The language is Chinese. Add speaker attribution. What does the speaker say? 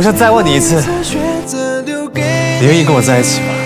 Speaker 1: 我想再问你一次你愿意跟我在一起吗？